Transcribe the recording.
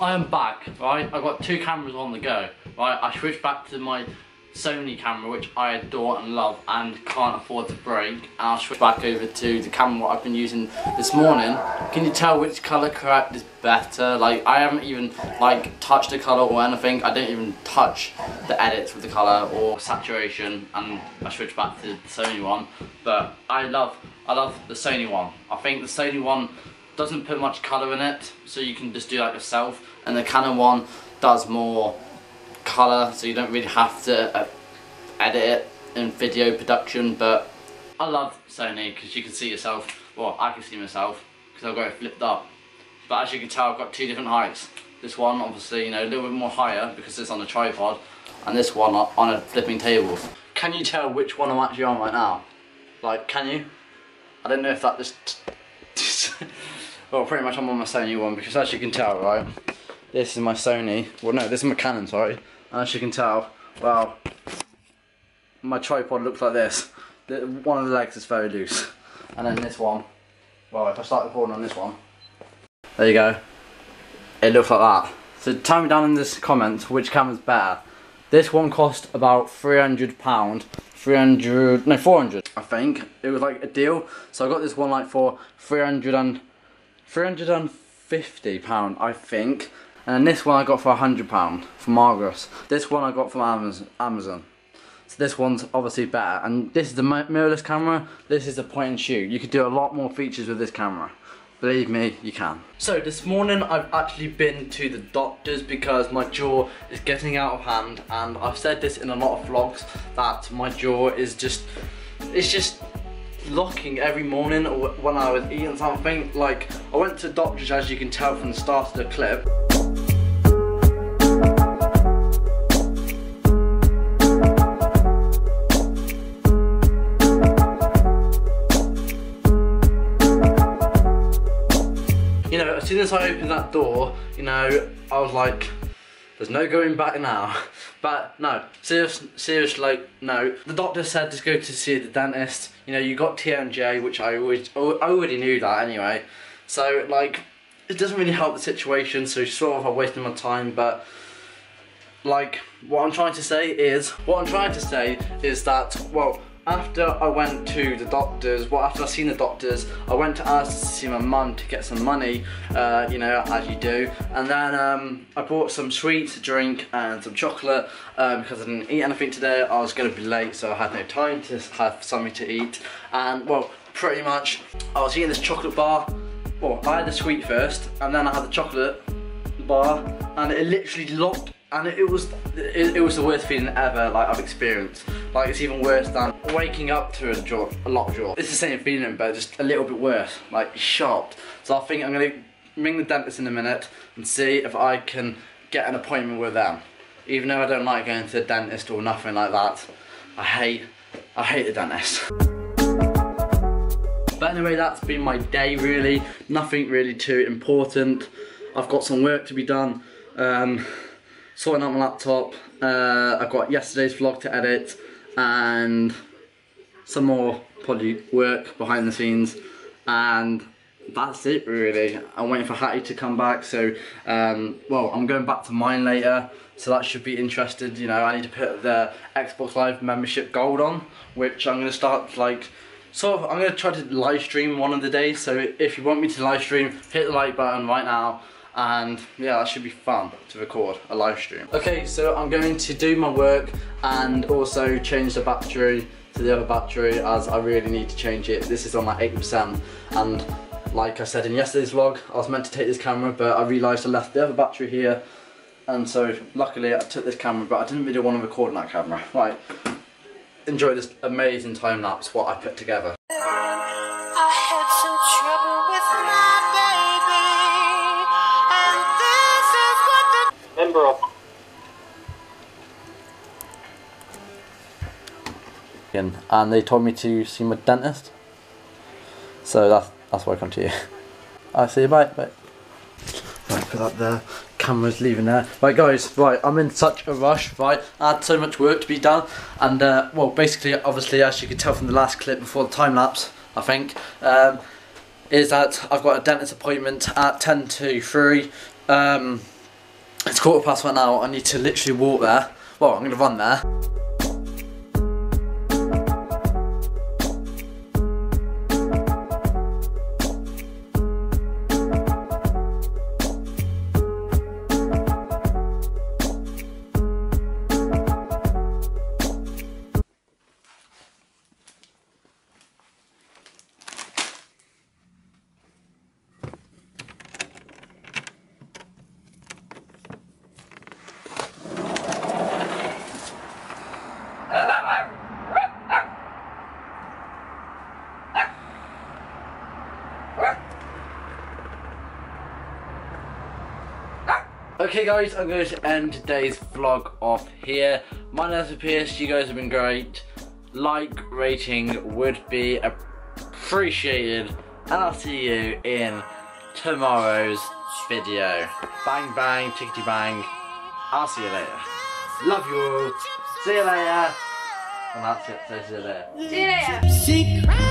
I am back, right? I've got two cameras on the go, right? I switched back to my Sony camera, which I adore and love and can't afford to break. And I'll switch back over to the camera I've been using this morning. Can you tell which colour correct is better? Like, I haven't even, like, touched the colour or anything. I don't even touch the edits with the colour or saturation. And I switched back to the Sony one. But I love, I love the Sony one. I think the Sony one doesn't put much colour in it, so you can just do that yourself. And the Canon one does more colour, so you don't really have to uh, edit it in video production. But I love Sony because you can see yourself. Well, I can see myself because I've got it flipped up. But as you can tell, I've got two different heights. This one, obviously, you know, a little bit more higher because it's on a tripod, and this one on a flipping table. Can you tell which one I'm actually on right now? Like, can you? I don't know if that just well, pretty much I'm on my Sony one because as you can tell, right, this is my Sony. Well, no, this is my Canon, sorry. And as you can tell, well, my tripod looks like this. One of the legs is very loose. And then this one, well, if I start recording on this one, there you go. It looks like that. So tell me down in this comments which camera's better. This one cost about £300, 300, no 400 I think. It was like a deal. So I got this one like for 300 and 350 pound I think. And then this one I got for 100 pound from Argos. This one I got from Amazon. So this one's obviously better. And this is the mirrorless camera. This is a point and shoot. You could do a lot more features with this camera. Believe me, you can. So this morning I've actually been to the doctors because my jaw is getting out of hand and I've said this in a lot of vlogs that my jaw is just, it's just locking every morning when I was eating something. Like I went to doctors as you can tell from the start of the clip. You know, as soon as I opened that door, you know, I was like, there's no going back now. But no, serious, serious, like, no. The doctor said to go to see the dentist. You know, you got TMJ, which I always, I already knew that anyway. So, like, it doesn't really help the situation, so sort of I'm wasting my time, but like, what I'm trying to say is, what I'm trying to say is that, well, after I went to the doctors, well after I seen the doctors, I went to ask to see my mum to get some money, uh, you know, as you do. And then um, I bought some sweets to drink and some chocolate because I didn't eat anything today. I was going to be late, so I had no time to have something to eat. And well, pretty much, I was eating this chocolate bar. Well, I had the sweet first, and then I had the chocolate bar, and it literally locked and it, was it, it, was the worst feeling ever like I've experienced. Like it's even worse than waking up to a jaw, a locked jaw. It's the same feeling, but just a little bit worse, like sharp. So I think I'm gonna ring the dentist in a minute and see if I can get an appointment with them. Even though I don't like going to the dentist or nothing like that, I hate, I hate the dentist. But anyway, that's been my day really. Nothing really too important. I've got some work to be done. Um, sorting out my laptop. Uh, I've got yesterday's vlog to edit and some more probably work behind the scenes. And that's it really. I'm waiting for Hattie to come back so um, well I'm going back to mine later so that should be interested. You know I need to put the Xbox Live membership gold on which I'm going to start like sort of I'm going to try to live stream one of the days. So if you want me to live stream hit the like button right now and yeah that should be fun to record a live stream. Okay so I'm going to do my work and also change the battery to the other battery as I really need to change it. This is on my 80% and like I said in yesterday's vlog I was meant to take this camera but I realised I left the other battery here. And so luckily I took this camera but I didn't really want to record on that camera. Right. Enjoy this amazing time lapse what I put together and they told me to see my dentist. So that's that's why I come to you. I see you bye bye. Right, put that there. Camera's leaving there. Right guys, right, I'm in such a rush, right? I had so much work to be done and uh, well basically obviously as you can tell from the last clip before the time lapse, I think, um, is that I've got a dentist appointment at 10 to 3. Um, It's quarter past one now. I need to literally walk there. Well, I'm gonna run there. Okay guys, I'm going to end today's vlog off here. My name is Pierce, you guys have been great. Like, rating would be appreciated. And I'll see you in tomorrow's video. Bang bang, tickety bang. I'll see you later. Love you all. See you later. And that's it, so see you later. See you later.